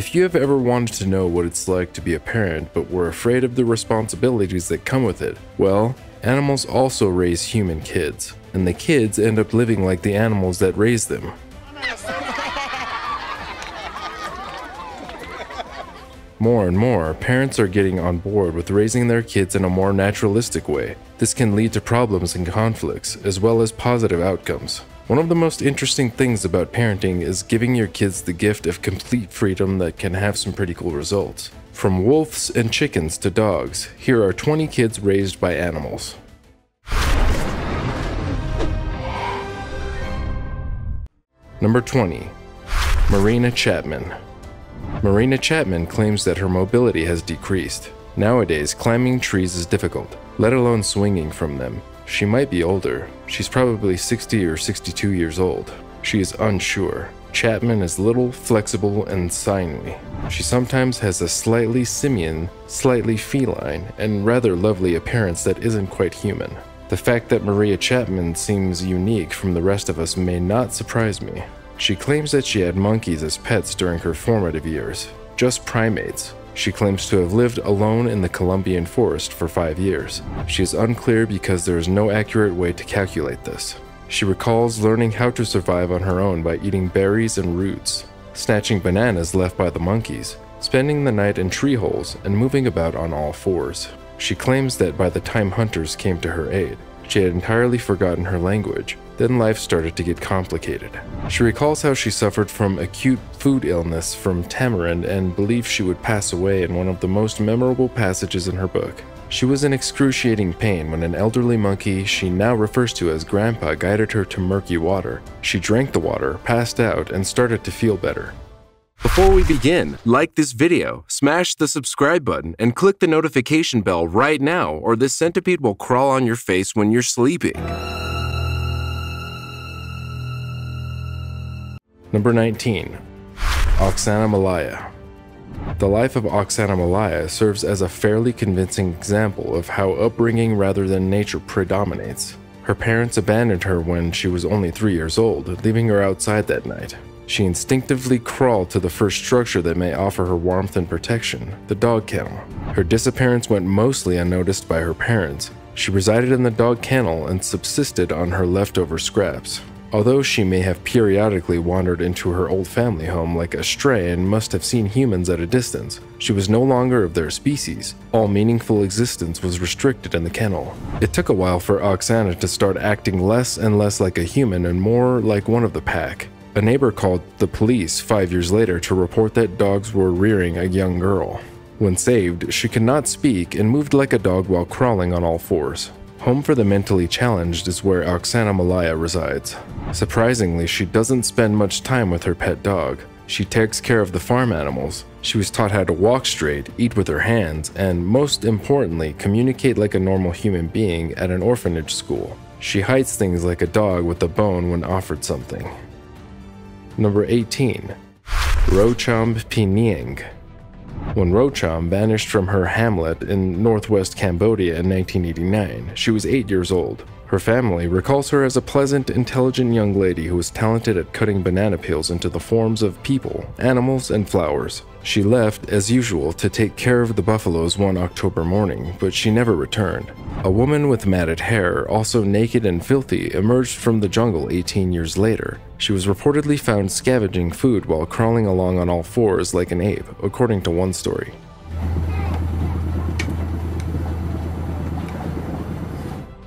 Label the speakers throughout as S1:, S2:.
S1: If you have ever wanted to know what it's like to be a parent but were afraid of the responsibilities that come with it, well, animals also raise human kids, and the kids end up living like the animals that raise them. More and more, parents are getting on board with raising their kids in a more naturalistic way. This can lead to problems and conflicts, as well as positive outcomes. One of the most interesting things about parenting is giving your kids the gift of complete freedom that can have some pretty cool results. From wolves and chickens to dogs, here are 20 kids raised by animals. Number 20. Marina Chapman. Marina Chapman claims that her mobility has decreased. Nowadays, climbing trees is difficult, let alone swinging from them. She might be older. She's probably 60 or 62 years old. She is unsure. Chapman is little, flexible, and sinewy. She sometimes has a slightly simian, slightly feline, and rather lovely appearance that isn't quite human. The fact that Maria Chapman seems unique from the rest of us may not surprise me. She claims that she had monkeys as pets during her formative years, just primates. She claims to have lived alone in the Colombian forest for five years. She is unclear because there is no accurate way to calculate this. She recalls learning how to survive on her own by eating berries and roots, snatching bananas left by the monkeys, spending the night in tree holes, and moving about on all fours. She claims that by the time hunters came to her aid, she had entirely forgotten her language. Then life started to get complicated. She recalls how she suffered from acute food illness from tamarind and believes she would pass away in one of the most memorable passages in her book. She was in excruciating pain when an elderly monkey she now refers to as Grandpa guided her to murky water. She drank the water, passed out, and started to feel better.
S2: Before we begin, like this video, smash the subscribe button, and click the notification bell right now, or this centipede will crawl on your face when you're sleeping.
S1: Number 19. Oksana Malaya. The life of Oksana Malaya serves as a fairly convincing example of how upbringing rather than nature predominates. Her parents abandoned her when she was only three years old, leaving her outside that night. She instinctively crawled to the first structure that may offer her warmth and protection the dog kennel. Her disappearance went mostly unnoticed by her parents. She resided in the dog kennel and subsisted on her leftover scraps. Although she may have periodically wandered into her old family home like a stray and must have seen humans at a distance, she was no longer of their species. All meaningful existence was restricted in the kennel. It took a while for Oksana to start acting less and less like a human and more like one of the pack. A neighbor called the police five years later to report that dogs were rearing a young girl. When saved, she could not speak and moved like a dog while crawling on all fours. Home for the mentally challenged is where Oksana Malaya resides. Surprisingly, she doesn't spend much time with her pet dog. She takes care of the farm animals. She was taught how to walk straight, eat with her hands, and most importantly, communicate like a normal human being at an orphanage school. She hides things like a dog with a bone when offered something. Number 18. Rochom Pinieng. When Rochom vanished from her hamlet in northwest Cambodia in 1989, she was 8 years old. Her family recalls her as a pleasant, intelligent young lady who was talented at cutting banana peels into the forms of people, animals, and flowers. She left, as usual, to take care of the buffaloes one October morning, but she never returned. A woman with matted hair, also naked and filthy, emerged from the jungle 18 years later. She was reportedly found scavenging food while crawling along on all fours like an ape, according to one story.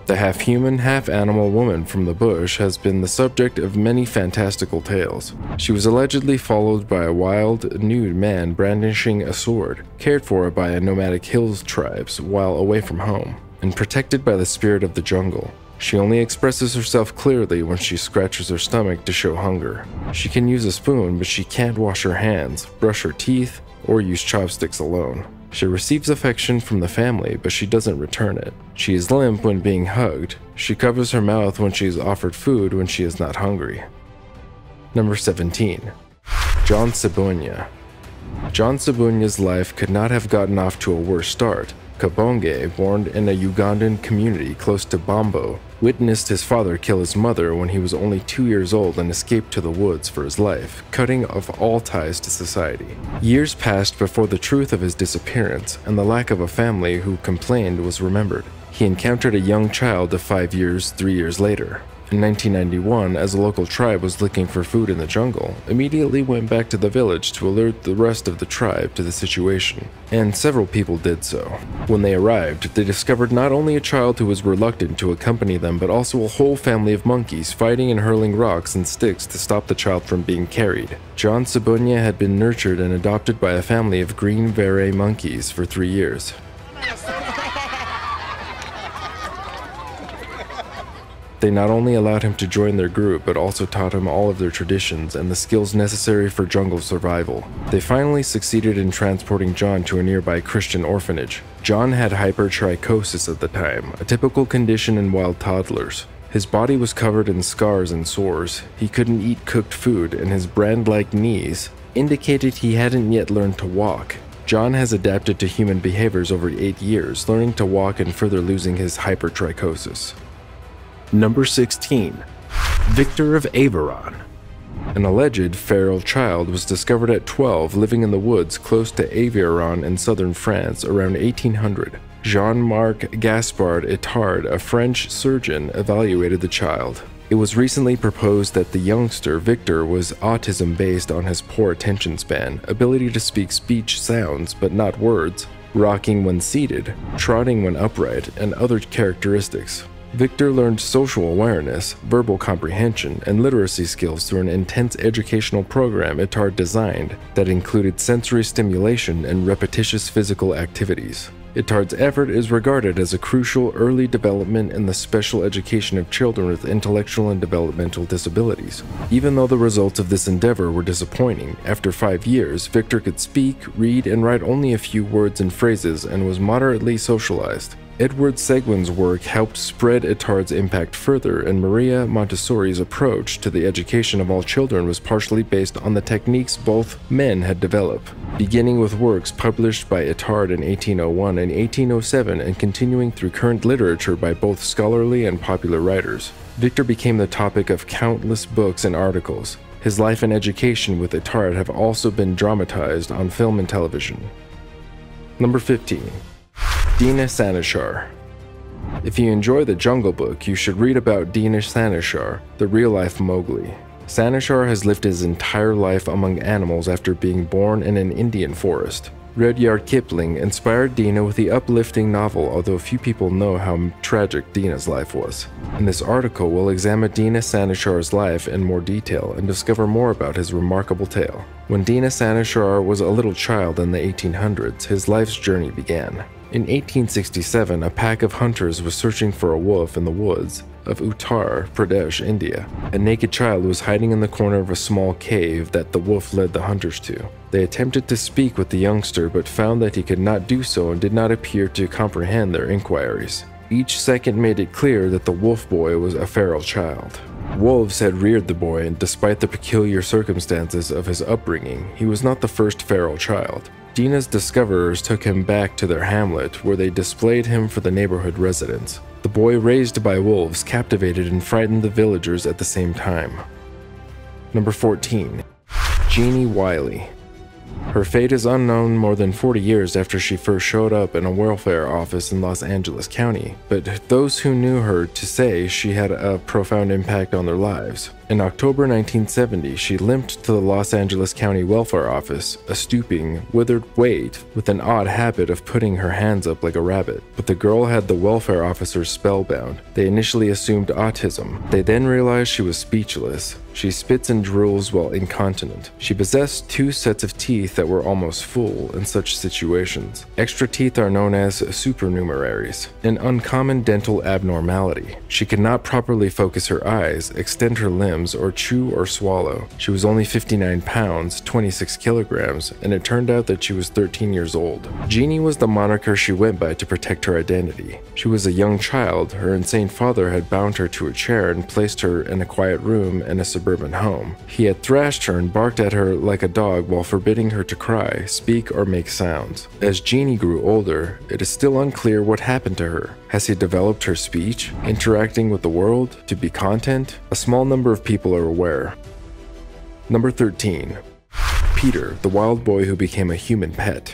S1: The half human, half animal woman from the bush has been the subject of many fantastical tales. She was allegedly followed by a wild, nude man brandishing a sword, cared for by a nomadic hills tribes while away from home, and protected by the spirit of the jungle. She only expresses herself clearly when she scratches her stomach to show hunger. She can use a spoon, but she can't wash her hands, brush her teeth, or use chopsticks alone. She receives affection from the family, but she doesn't return it. She is limp when being hugged. She covers her mouth when she is offered food when she is not hungry. Number 17. John Sebunya. John Sebunya's life could not have gotten off to a worse start. Kabonge, born in a Ugandan community close to Bombo, witnessed his father kill his mother when he was only two years old and escaped to the woods for his life, cutting off all ties to society. Years passed before the truth of his disappearance and the lack of a family who complained was remembered. He encountered a young child of five years three years later. In 1991, as a local tribe was looking for food in the jungle, immediately went back to the village to alert the rest of the tribe to the situation, and several people did so. When they arrived, they discovered not only a child who was reluctant to accompany them, but also a whole family of monkeys fighting and hurling rocks and sticks to stop the child from being carried. John Sebunya had been nurtured and adopted by a family of green vervet monkeys for three years. They not only allowed him to join their group, but also taught him all of their traditions and the skills necessary for jungle survival. They finally succeeded in transporting John to a nearby Christian orphanage. John had hypertrichosis at the time, a typical condition in wild toddlers. His body was covered in scars and sores. He couldn't eat cooked food, and his brand like knees indicated he hadn't yet learned to walk. John has adapted to human behaviors over eight years, learning to walk and further losing his hypertrichosis. Number 16. Victor of Aveyron. An alleged feral child was discovered at 12 living in the woods close to Aveyron in southern France around 1800. Jean-Marc Gaspard Itard, a French surgeon, evaluated the child. It was recently proposed that the youngster, Victor, was autism based on his poor attention span, ability to speak speech sounds but not words, rocking when seated, trotting when upright, and other characteristics. Victor learned social awareness, verbal comprehension, and literacy skills through an intense educational program Itard designed that included sensory stimulation and repetitious physical activities. Itard's effort is regarded as a crucial early development in the special education of children with intellectual and developmental disabilities. Even though the results of this endeavor were disappointing, after five years, Victor could speak, read, and write only a few words and phrases and was moderately socialized. Edward Seguin's work helped spread Itard's impact further, and Maria Montessori's approach to the education of all children was partially based on the techniques both men had developed, beginning with works published by Itard in 1801 and 1807 and continuing through current literature by both scholarly and popular writers. Victor became the topic of countless books and articles. His life and education with Itard have also been dramatized on film and television. Number 15. Dina Sanichar. If you enjoy the Jungle Book, you should read about Dina Sanichar, the real life Mowgli. Sanichar has lived his entire life among animals after being born in an Indian forest. Rudyard Kipling inspired Dina with the uplifting novel, although few people know how tragic Dina's life was. In this article, we'll examine Dina Sanichar's life in more detail and discover more about his remarkable tale. When Dina Sanichar was a little child in the 1800s, his life's journey began. In 1867, a pack of hunters was searching for a wolf in the woods of Uttar Pradesh, India. A naked child was hiding in the corner of a small cave that the wolf led the hunters to. They attempted to speak with the youngster but found that he could not do so and did not appear to comprehend their inquiries. Each second made it clear that the wolf boy was a feral child. Wolves had reared the boy, and despite the peculiar circumstances of his upbringing, he was not the first feral child. Dina's discoverers took him back to their hamlet, where they displayed him for the neighborhood residents. The boy raised by wolves captivated and frightened the villagers at the same time. Number 14. Genie Wiley. Her fate is unknown more than 40 years after she first showed up in a welfare office in Los Angeles County, but those who knew her to say she had a profound impact on their lives. In October 1970, she limped to the Los Angeles County Welfare Office, a stooping, withered weight with an odd habit of putting her hands up like a rabbit. But the girl had the welfare officers spellbound. They initially assumed autism. They then realized she was speechless. She spits and drools while incontinent. She possessed two sets of teeth that were almost full in such situations. Extra teeth are known as supernumeraries, an uncommon dental abnormality. She could not properly focus her eyes, extend her limbs, or chew or swallow. She was only 59 pounds, 26 kilograms, and it turned out that she was 13 years old. Genie was the moniker she went by to protect her identity. She was a young child. Her insane father had bound her to a chair and placed her in a quiet room in a suburban home. He had thrashed her and barked at her like a dog while forbidding her to cry, speak, or make sounds. As Genie grew older, it is still unclear what happened to her. Has he developed her speech, interacting with the world, to be content? A small number of people are aware. Number 13. Peter, the wild boy who became a human pet.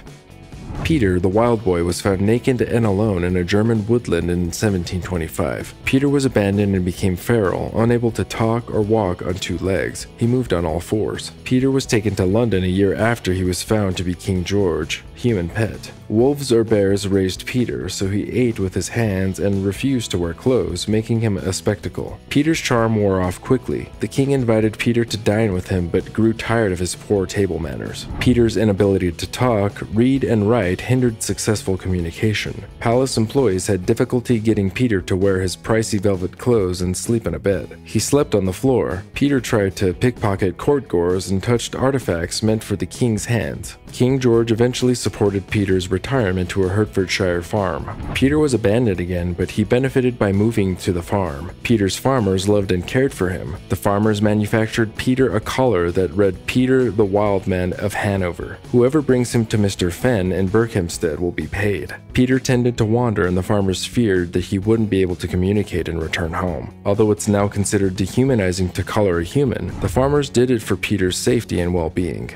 S1: Peter, the wild boy, was found naked and alone in a German woodland in 1725. Peter was abandoned and became feral, unable to talk or walk on two legs. He moved on all fours. Peter was taken to London a year after he was found to be King George, human pet. Wolves or bears raised Peter, so he ate with his hands and refused to wear clothes, making him a spectacle. Peter's charm wore off quickly. The king invited Peter to dine with him, but grew tired of his poor table manners. Peter's inability to talk, read, and write hindered successful communication. Palace employees had difficulty getting Peter to wear his pricey velvet clothes and sleep in a bed. He slept on the floor. Peter tried to pickpocket courtgoers and touched artifacts meant for the king's hands. King George eventually supported Peter's retirement to a Hertfordshire farm. Peter was abandoned again, but he benefited by moving to the farm. Peter's farmers loved and cared for him. The farmers manufactured Peter a collar that read Peter the Wild Man of Hanover. Whoever brings him to Mr. Fenn in Berkhamsted will be paid. Peter tended to wander and the farmers feared that he wouldn't be able to communicate and return home. Although it's now considered dehumanizing to collar a human, the farmers did it for Peter's safety and well-being.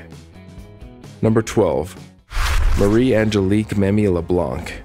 S1: Number 12. Marie Angelique Memmi LeBlanc.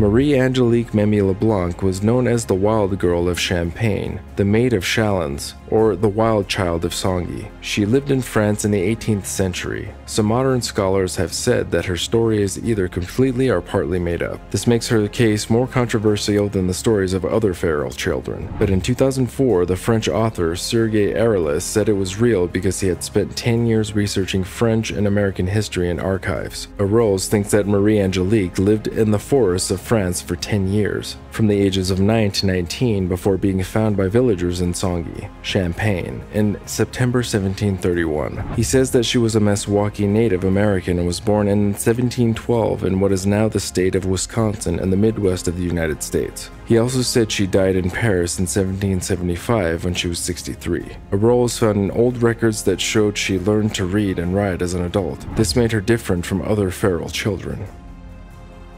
S1: Marie Angelique Memmi LeBlanc was known as the Wild Girl of Champagne, the Maid of Chalons, or the Wild Child of Songy. She lived in France in the 18th century. Some modern scholars have said that her story is either completely or partly made up. This makes her case more controversial than the stories of other feral children. But in 2004, the French author Serge Aroles said it was real because he had spent 10 years researching French and American history in archives. Aroles thinks that Marie Angelique lived in the forests of France for 10 years, from the ages of 9 to 19 before being found by villagers in Songy, Champagne, in September 1731. He says that she was a Meskwaki Native American and was born in 1712 in what is now the state of Wisconsin in the Midwest of the United States. He also said she died in Paris in 1775 when she was 63. Aroles found in old records that showed she learned to read and write as an adult. This made her different from other feral children.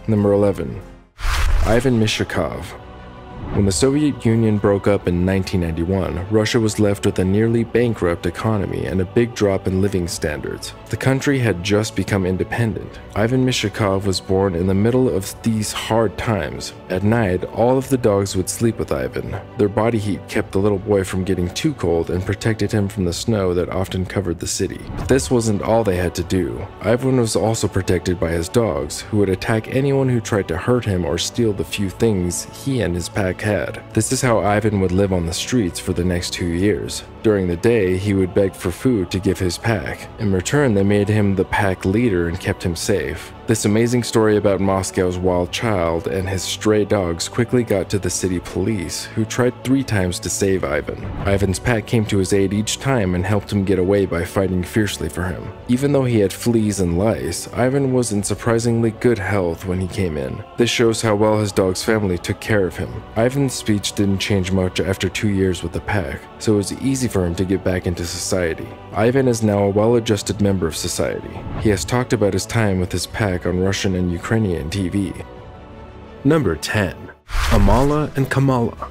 S1: Number 11. Ivan Mishukov. When the Soviet Union broke up in 1991, Russia was left with a nearly bankrupt economy and a big drop in living standards. The country had just become independent. Ivan Mishukov was born in the middle of these hard times. At night, all of the dogs would sleep with Ivan. Their body heat kept the little boy from getting too cold and protected him from the snow that often covered the city. But this wasn't all they had to do. Ivan was also protected by his dogs, who would attack anyone who tried to hurt him or steal the few things he and his pack had. This is how Ivan would live on the streets for the next two years. During the day, he would beg for food to give his pack. In return, they made him the pack leader and kept him safe. This amazing story about Moscow's wild child and his stray dogs quickly got to the city police, who tried three times to save Ivan. Ivan's pack came to his aid each time and helped him get away by fighting fiercely for him. Even though he had fleas and lice, Ivan was in surprisingly good health when he came in. This shows how well his dog's family took care of him. Ivan's speech didn't change much after two years with the pack, so it was easy for him to get back into society. Ivan is now a well-adjusted member of society. He has talked about his time with his pack on Russian and Ukrainian TV. Number 10. Amala and Kamala.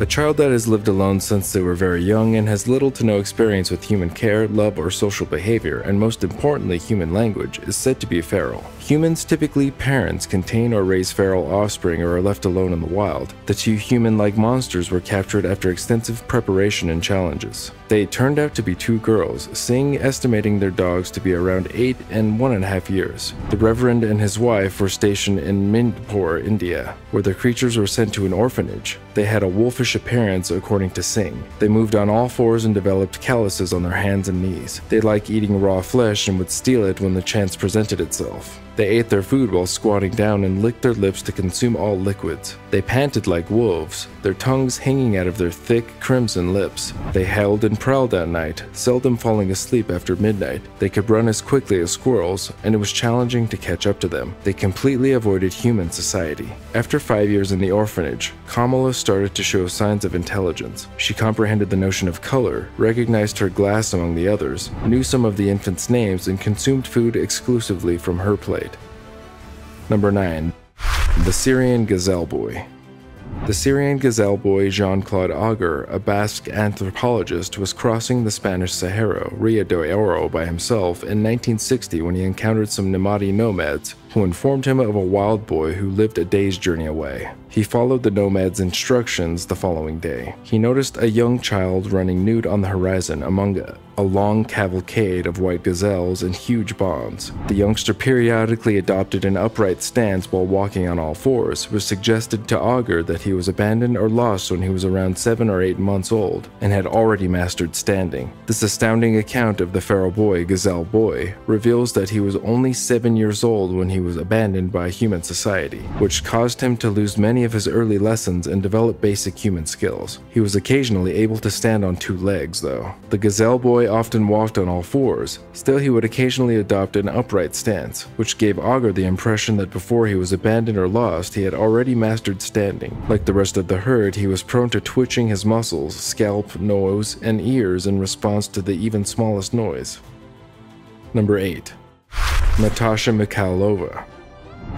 S1: A child that has lived alone since they were very young and has little to no experience with human care, love, or social behavior, and most importantly, human language, is said to be feral. Humans, typically parents, contain or raise feral offspring or are left alone in the wild. The two human like monsters were captured after extensive preparation and challenges. They turned out to be two girls, Singh estimating their dogs to be around 8 and 1.5 years. The Reverend and his wife were stationed in Mindpur, India, where the creatures were sent to an orphanage. They had a wolfish appearance, according to Singh. They moved on all fours and developed calluses on their hands and knees. They liked eating raw flesh and would steal it when the chance presented itself. They ate their food while squatting down and licked their lips to consume all liquids. They panted like wolves, their tongues hanging out of their thick, crimson lips. They howled and prowled at night, seldom falling asleep after midnight. They could run as quickly as squirrels, and it was challenging to catch up to them. They completely avoided human society. After five years in the orphanage, Kamala started to show signs of intelligence. She comprehended the notion of color, recognized her glass among the others, knew some of the infants' names, and consumed food exclusively from her plate. Number 9. The Syrian Gazelle Boy. The Syrian gazelle boy Jean Claude Auger, a Basque anthropologist, was crossing the Spanish Sahara, Rio de Oro, by himself in 1960 when he encountered some Nemadi nomads who informed him of a wild boy who lived a day's journey away. He followed the nomad's instructions the following day. He noticed a young child running nude on the horizon among a, long cavalcade of white gazelles and huge bonds. The youngster periodically adopted an upright stance while walking on all fours, which suggested to Auger that he was abandoned or lost when he was around seven or eight months old and had already mastered standing. This astounding account of the feral boy, Gazelle Boy, reveals that he was only seven years old when he was abandoned by human society, which caused him to lose many of his early lessons and develop basic human skills. He was occasionally able to stand on two legs, though. The Gazelle Boy often walked on all fours, still, he would occasionally adopt an upright stance, which gave Auger the impression that before he was abandoned or lost, he had already mastered standing. Like the rest of the herd, he was prone to twitching his muscles, scalp, nose, and ears in response to the even smallest noise. Number 8. Natasha Mikhailova.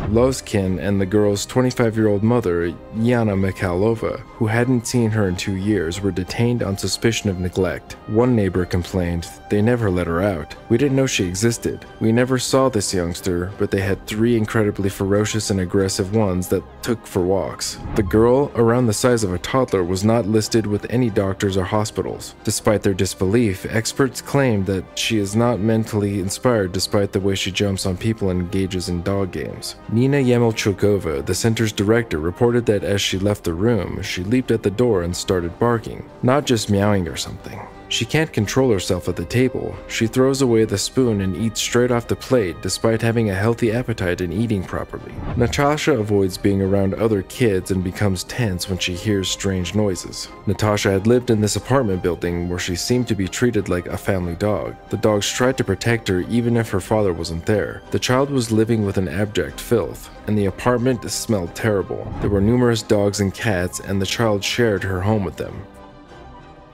S1: Lozkin and the girl's 25 year old mother, Yana Mikhailova, who hadn't seen her in two years, were detained on suspicion of neglect. One neighbor complained they never let her out. We didn't know she existed. We never saw this youngster, but they had three incredibly ferocious and aggressive ones that took for walks. The girl, around the size of a toddler, was not listed with any doctors or hospitals. Despite their disbelief, experts claimed that she is not mentally inspired despite the way she jumps on people and engages in dog games. Nina Yemelchukova, the center's director, reported that as she left the room, she leaped at the door and started barking, not just meowing or something. She can't control herself at the table. She throws away the spoon and eats straight off the plate despite having a healthy appetite and eating properly. Natasha avoids being around other kids and becomes tense when she hears strange noises. Natasha had lived in this apartment building where she seemed to be treated like a family dog. The dogs tried to protect her even if her father wasn't there. The child was living with an abject filth, and the apartment smelled terrible. There were numerous dogs and cats, and the child shared her home with them.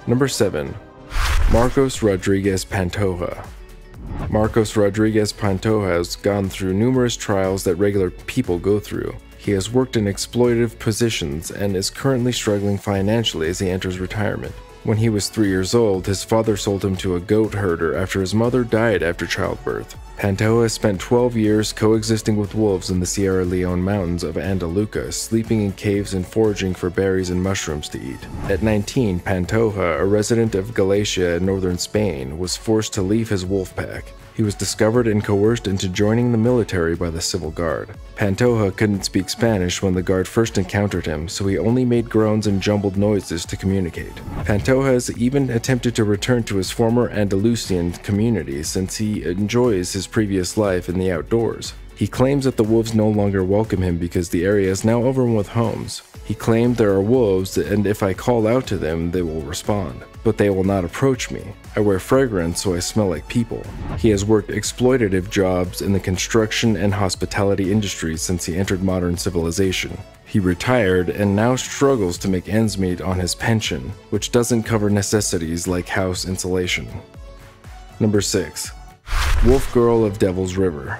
S1: Number 7. Marcos Rodriguez Pantoja. Marcos Rodriguez Pantoja has gone through numerous trials that regular people go through. He has worked in exploitative positions and is currently struggling financially as he enters retirement. When he was three years old, his father sold him to a goat herder after his mother died after childbirth. Pantoja spent 12 years coexisting with wolves in the Sierra Leone mountains of Andaluca, sleeping in caves and foraging for berries and mushrooms to eat. At 19, Pantoja, a resident of Galicia in northern Spain, was forced to leave his wolf pack. He was discovered and coerced into joining the military by the Civil Guard. Pantoja couldn't speak Spanish when the guard first encountered him, so he only made groans and jumbled noises to communicate. Pantoja has even attempted to return to his former Andalusian community since he enjoys his previous life in the outdoors. He claims that the wolves no longer welcome him because the area is now overrun with homes. He claimed there are wolves, and if I call out to them, they will respond. But they will not approach me. I wear fragrance, so I smell like people. He has worked exploitative jobs in the construction and hospitality industries since he entered modern civilization. He retired and now struggles to make ends meet on his pension, which doesn't cover necessities like house insulation. Number 6. Wolf Girl of Devil's River.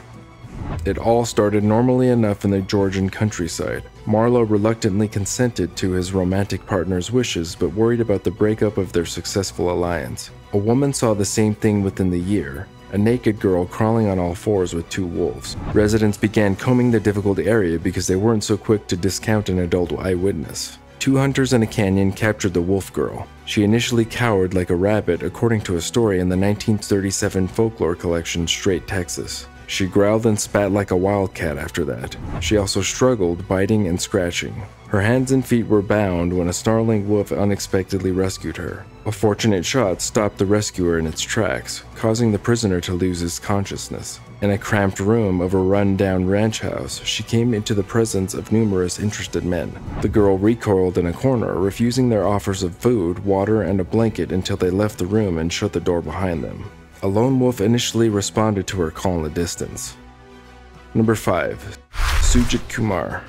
S1: It all started normally enough in the Georgian countryside. Marlowe reluctantly consented to his romantic partner's wishes but worried about the breakup of their successful alliance. A woman saw the same thing within the year a naked girl crawling on all fours with two wolves. Residents began combing the difficult area because they weren't so quick to discount an adult eyewitness. Two hunters in a canyon captured the wolf girl. She initially cowered like a rabbit, according to a story in the 1937 folklore collection Straight Texas. She growled and spat like a wildcat after that. She also struggled, biting and scratching. Her hands and feet were bound when a snarling wolf unexpectedly rescued her. A fortunate shot stopped the rescuer in its tracks, causing the prisoner to lose his consciousness. In a cramped room of a run-down ranch house, she came into the presence of numerous interested men. The girl recoiled in a corner, refusing their offers of food, water, and a blanket until they left the room and shut the door behind them. A lone wolf initially responded to her call in the distance. Number 5. Sujit Kumar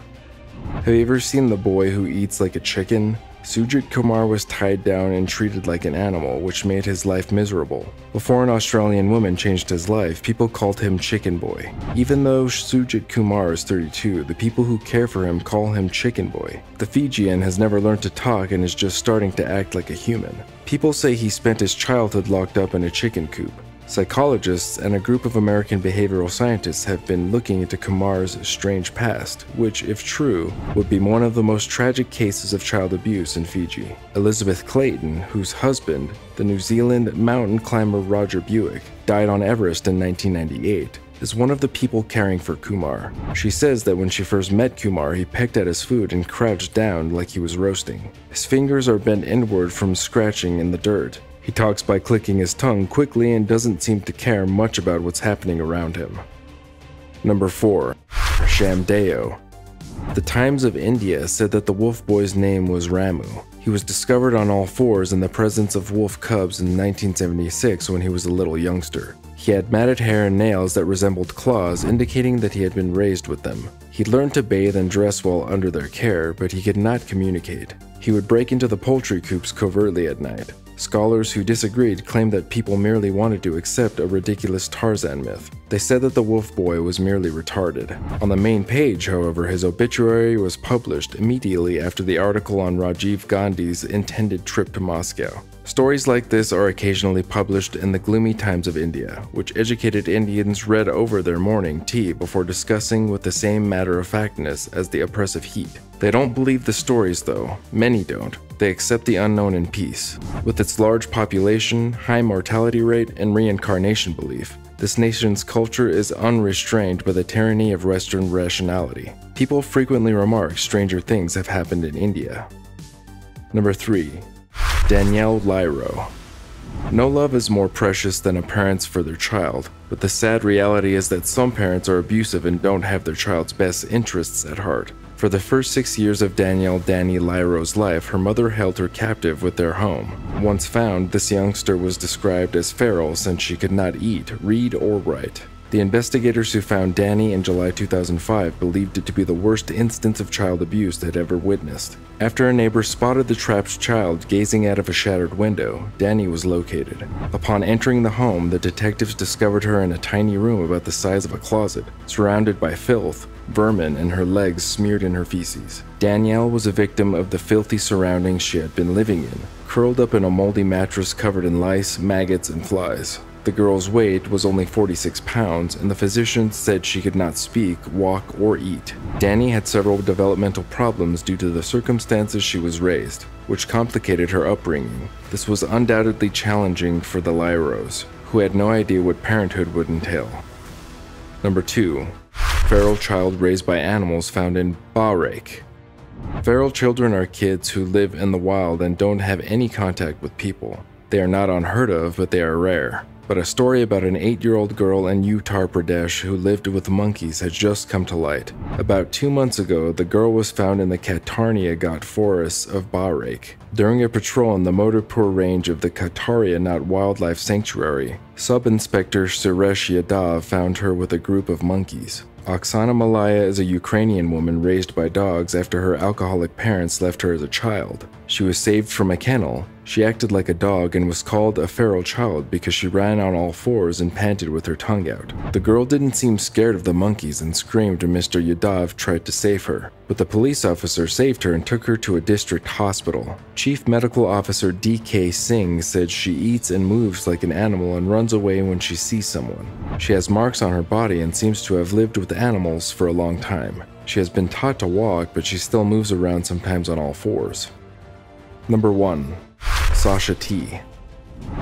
S1: have you ever seen the boy who eats like a chicken? Sujit Kumar was tied down and treated like an animal, which made his life miserable. Before an Australian woman changed his life, people called him Chicken Boy. Even though Sujit Kumar is 32, the people who care for him call him Chicken Boy. The Fijian has never learned to talk and is just starting to act like a human. People say he spent his childhood locked up in a chicken coop. Psychologists and a group of American behavioral scientists have been looking into Kumar's strange past, which, if true, would be one of the most tragic cases of child abuse in Fiji. Elizabeth Clayton, whose husband, the New Zealand mountain climber Roger Buick, died on Everest in 1998, is one of the people caring for Kumar. She says that when she first met Kumar, he pecked at his food and crouched down like he was roasting. His fingers are bent inward from scratching in the dirt, he talks by clicking his tongue quickly and doesn't seem to care much about what's happening around him. Number 4. Shamdeo. The Times of India said that the wolf boy's name was Ramu. He was discovered on all fours in the presence of wolf cubs in 1976 when he was a little youngster. He had matted hair and nails that resembled claws, indicating that he had been raised with them. He learned to bathe and dress while under their care, but he could not communicate. He would break into the poultry coops covertly at night. Scholars who disagreed claimed that people merely wanted to accept a ridiculous Tarzan myth. They said that the wolf boy was merely retarded. On the main page, however, his obituary was published immediately after the article on Rajiv Gandhi's intended trip to Moscow. Stories like this are occasionally published in the gloomy times of India, which educated Indians read over their morning tea before discussing with the same matter of factness as the oppressive heat. They don't believe the stories, though. Many don't. They accept the unknown in peace. With its large population, high mortality rate, and reincarnation belief, this nation's culture is unrestrained by the tyranny of Western rationality. People frequently remark stranger things have happened in India. Number 3. Danielle Lierow. No love is more precious than a parent's for their child, but the sad reality is that some parents are abusive and don't have their child's best interests at heart. For the first six years of Danielle Danny Lierow's life, her mother held her captive with their home. Once found, this youngster was described as feral since she could not eat, read, or write. The investigators who found Danny in July 2005 believed it to be the worst instance of child abuse they'd ever witnessed. After a neighbor spotted the trapped child gazing out of a shattered window, Danny was located. Upon entering the home, the detectives discovered her in a tiny room about the size of a closet, surrounded by filth, vermin, and her legs smeared in her feces. Danielle was a victim of the filthy surroundings she had been living in, curled up in a moldy mattress covered in lice, maggots, and flies. The girl's weight was only 46 pounds, and the physicians said she could not speak, walk, or eat. Danny had several developmental problems due to the circumstances she was raised, which complicated her upbringing. This was undoubtedly challenging for the Lierows, who had no idea what parenthood would entail. Number 2 feral child raised by animals found in Bahraich. Feral children are kids who live in the wild and don't have any contact with people. They are not unheard of, but they are rare but a story about an 8-year-old girl in Uttar Pradesh who lived with monkeys has just come to light. About two months ago, the girl was found in the Katarnia Ghat forests of Bahraich. During a patrol in the Modirpur range of the Katarnia Ghat Wildlife Sanctuary, Sub-Inspector Suresh Yadav found her with a group of monkeys. Oksana Malaya is a Ukrainian woman raised by dogs after her alcoholic parents left her as a child. She was saved from a kennel. She acted like a dog and was called a feral child because she ran on all fours and panted with her tongue out. The girl didn't seem scared of the monkeys and screamed when Mr. Yadav tried to save her, but the police officer saved her and took her to a district hospital. Chief Medical Officer D.K. Singh said she eats and moves like an animal and runs away when she sees someone. She has marks on her body and seems to have lived with animals for a long time. She has been taught to walk, but she still moves around sometimes on all fours. Number 1. Sasha T.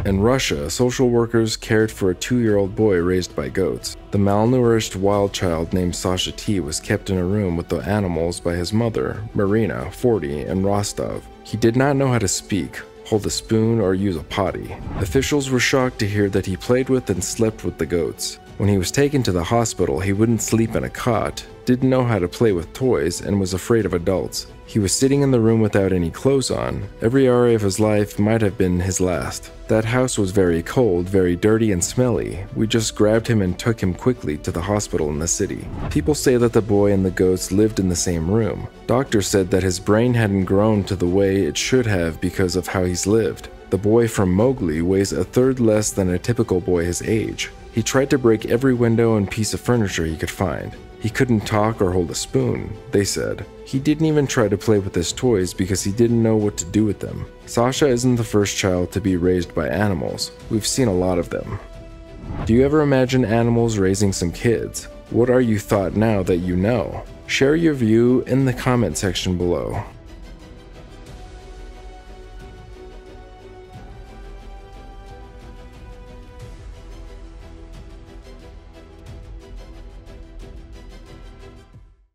S1: In Russia, social workers cared for a two year old boy raised by goats. The malnourished wild child named Sasha T was kept in a room with the animals by his mother, Marina, 40, in Rostov. He did not know how to speak, hold a spoon, or use a potty. Officials were shocked to hear that he played with and slept with the goats. When he was taken to the hospital, he wouldn't sleep in a cot, didn't know how to play with toys, and was afraid of adults. He was sitting in the room without any clothes on. Every hour of his life might have been his last. That house was very cold, very dirty and smelly. We just grabbed him and took him quickly to the hospital in the city. People say that the boy and the goats lived in the same room. Doctors said that his brain hadn't grown to the way it should have because of how he's lived. The boy from Mowgli weighs a third less than a typical boy his age. He tried to break every window and piece of furniture he could find. He couldn't talk or hold a spoon, they said. He didn't even try to play with his toys because he didn't know what to do with them. Sasha isn't the first child to be raised by animals. We've seen a lot of them. Do you ever imagine animals raising some kids? What are you thought now that you know? Share your view in the comment section below.